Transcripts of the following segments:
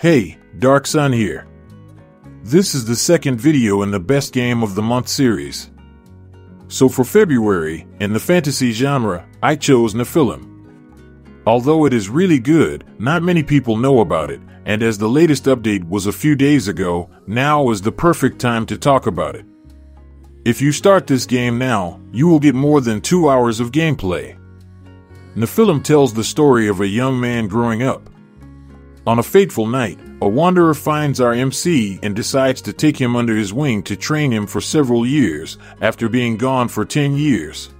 Hey, Dark Sun here. This is the second video in the Best Game of the Month series. So for February, in the fantasy genre, I chose Nephilim. Although it is really good, not many people know about it, and as the latest update was a few days ago, now is the perfect time to talk about it. If you start this game now, you will get more than two hours of gameplay. Nephilim tells the story of a young man growing up. On a fateful night, a wanderer finds our MC and decides to take him under his wing to train him for several years after being gone for 10 years.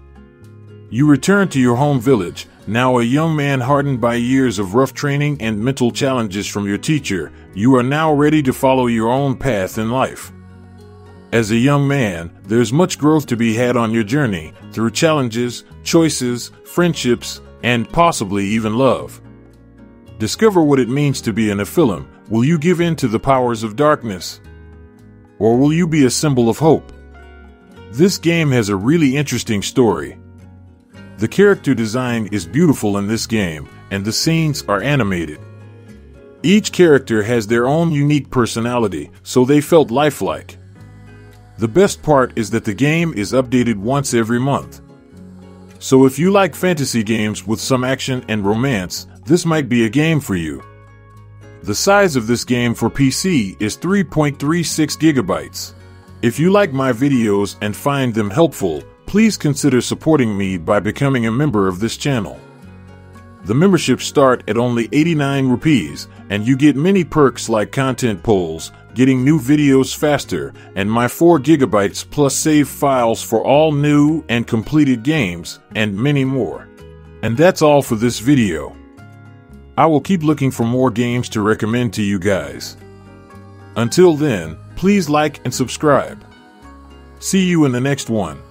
You return to your home village, now a young man hardened by years of rough training and mental challenges from your teacher. You are now ready to follow your own path in life. As a young man, there's much growth to be had on your journey through challenges, choices, friendships, and possibly even love. Discover what it means to be an Nephilim. Will you give in to the powers of darkness? Or will you be a symbol of hope? This game has a really interesting story. The character design is beautiful in this game, and the scenes are animated. Each character has their own unique personality, so they felt lifelike. The best part is that the game is updated once every month. So if you like fantasy games with some action and romance, this might be a game for you. The size of this game for PC is 3.36 gigabytes. If you like my videos and find them helpful, please consider supporting me by becoming a member of this channel. The memberships start at only 89 rupees, and you get many perks like content polls, getting new videos faster, and my 4 gigabytes plus save files for all new and completed games, and many more. And that's all for this video. I will keep looking for more games to recommend to you guys. Until then, please like and subscribe. See you in the next one.